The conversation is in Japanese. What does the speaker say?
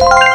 you